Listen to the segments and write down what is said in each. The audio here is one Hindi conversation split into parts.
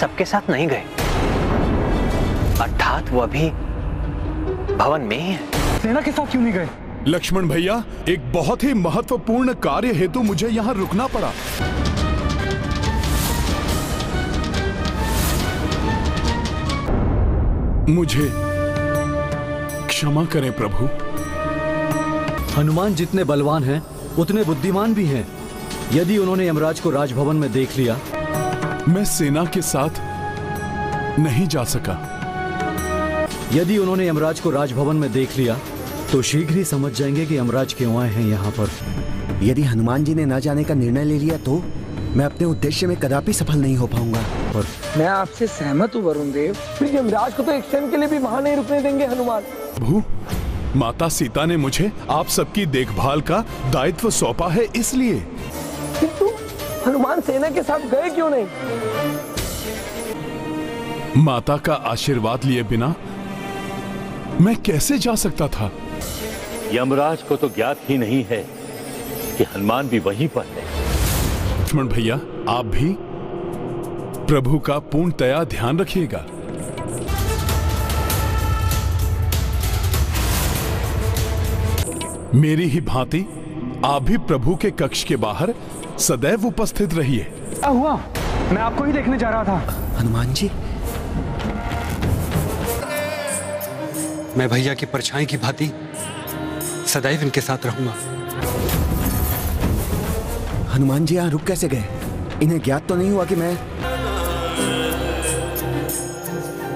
सबके साथ नहीं गए। अर्थात वो अभी भवन में ही है। सेना के साथ क्यों नहीं गए? लक्ष्मण भैया एक बहुत ही महत्वपूर्ण कार्य हेतु मुझे यहाँ रुकना पड़ा। मुझे क्षमा करें प्रभु। हनुमान जितने बलवान हैं उतने बुद्धिमान भी हैं। यदि उन्होंने यमराज को राजभवन में देख लिया मैं सेना के साथ नहीं जा सका। यदि उन्होंने यमराज को राजभवन में देख लिया तो शीघ्र ही समझ जाएँगे कि यमराज क्यों आए हैं यहाँ पर। यदि हनुमान जी ने न जाने का निर्णय ले लिया तो मैं अपने उद्देश्य में कदापि सफल नहीं हो पाऊँगा। पर मैं आपसे सहमत हूँ वरुण देव। फिर यमराज को तो एक क्षण के लिए भी वहाँ नहीं रुकने देंगे हनुमान। भू माता सीता ने मुझे आप सबकी देखभाल का दायित्व सौंपा है इसलिए। किंतु हनुमान सेना के साथ गए क्यों नहीं? माता का आशीर्वाद लिए बिना मैं कैसे जा सकता था? यमराज को तो ज्ञात ही नहीं है कि हनुमान भी वहीं पर है। लक्ष्मण भैया आप भी प्रभु का पूर्णतया ध्यान रखिएगा। मेरी ही भांति आप भी प्रभु के कक्ष के बाहर सदैव उपस्थित रहिए। क्या हुआ। मैं आपको ही देखने जा रहा था। हनुमान जी। मैं भैया की परछाई की भांति सदैव इनके साथ रहूँगा। हनुमान जी यहाँ रुक कैसे गए? इन्हें ज्ञात तो नहीं हुआ कि मैं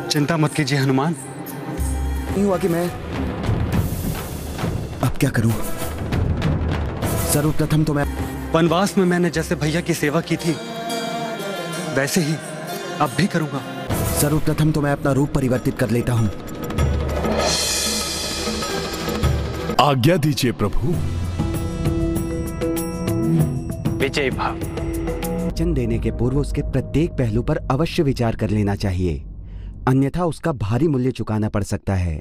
चिंता मत कीजिए हनुमान। नहीं हुआ कि मैं अब क्या करूँ? सर्वप्रथम तो मैं वनवास में मैंने जैसे भैया की सेवा की थी वैसे ही अब भी करूँगा। सर्वप्रथम तो मैं अपना रूप परिवर्तित कर लेता हूँ। आज्ञा दीजिए प्रभु। विजय भाव। वचन देने के पूर्व उसके प्रत्येक पहलू पर अवश्य विचार कर लेना चाहिए। अन्यथा उसका भारी मूल्य चुकाना पड़ सकता है।